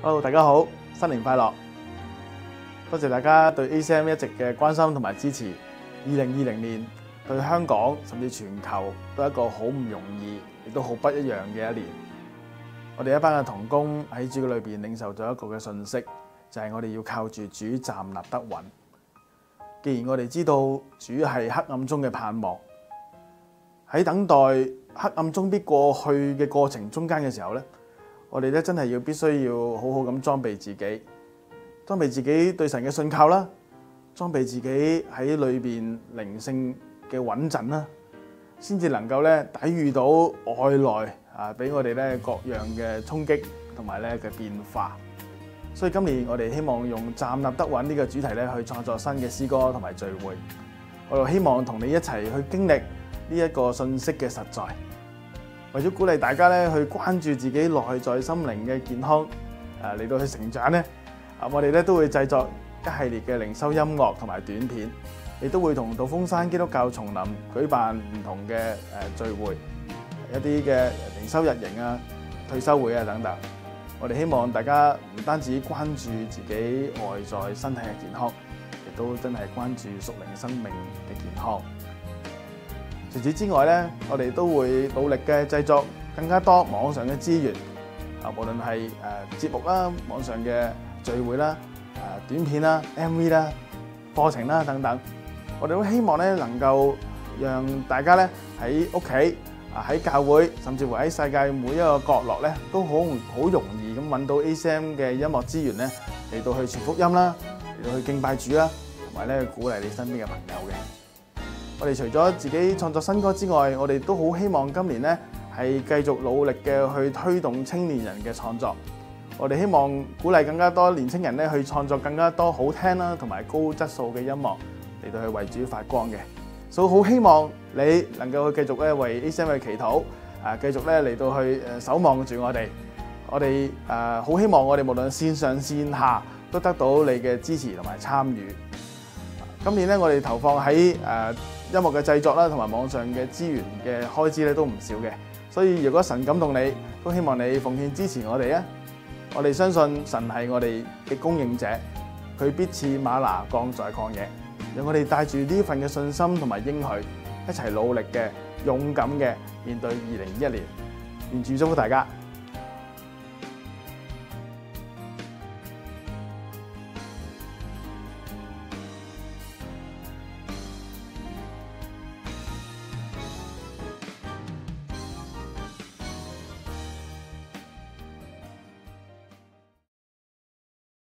Hello，大家好，新年快樂！多謝大家對 ACM 一直嘅關心同埋支持。二零二零年對香港甚至全球都係一個好唔容易，亦都好不一樣嘅一年。我哋一班嘅同工喺主嘅裏邊領受咗一個嘅信息，就係我哋要靠住主站立得穩。既然我哋知道主係黑暗中嘅盼望，喺等待黑暗中必過去嘅過程中間嘅時候咧，我哋咧真係要必須要好好咁裝備自己，裝備自己對神嘅信靠啦，裝備自己喺裏邊靈性嘅穩陣啦，先至能夠咧抵禦到外來啊俾我哋咧各樣嘅衝擊同埋咧嘅變化。所以今年我哋希望用站立得穩呢個主題咧去創作新嘅詩歌同埋聚會。我又希望同你一齊去經歷呢一個信息嘅實在。為咗鼓勵大家咧去關注自己內在心靈嘅健康，誒嚟到去成長咧，啊我哋咧都會製作一系列嘅靈修音樂同埋短片，亦都會同道風山基督教叢林舉辦唔同嘅誒聚會，一啲嘅靈修日營啊、退休會啊等等。我哋希望大家唔單止關注自己外在身體嘅健康，亦都真係關注屬靈生命嘅健康。除此之外咧，我哋都會努力嘅製作更加多網上嘅資源，啊，無論係誒節目啦、網上嘅聚會啦、誒短片啦、MV 啦、課程啦等等，我哋都希望咧能夠讓大家咧喺屋企啊、喺教會，甚至乎喺世界每一個角落咧，都好好容易咁揾到 ACM 嘅音樂資源咧嚟到去傳福音啦，嚟到去敬拜主啦，同埋咧鼓勵你身邊嘅朋友嘅。我哋除咗自己創作新歌之外，我哋都好希望今年呢係繼續努力嘅去推動青年人嘅創作。我哋希望鼓勵更加多年青人咧去創作更加多好聽啦同埋高質素嘅音樂嚟到去為主發光嘅。所以好希望你能夠去繼續咧為 ACM 去祈禱，啊繼續咧嚟到去誒守望住我哋。我哋誒好希望我哋無論線上線下都得到你嘅支持同埋參與。今年咧我哋投放喺誒音樂嘅製作啦，同埋網上嘅資源嘅開支咧都唔少嘅，所以如果神感動你，都希望你奉獻支持我哋啊！我哋相信神係我哋嘅供應者，佢必似馬拿降在曠野，讓我哋帶住呢份嘅信心同埋應許，一齊努力嘅、勇敢嘅面對二零二一年，願主祝福大家。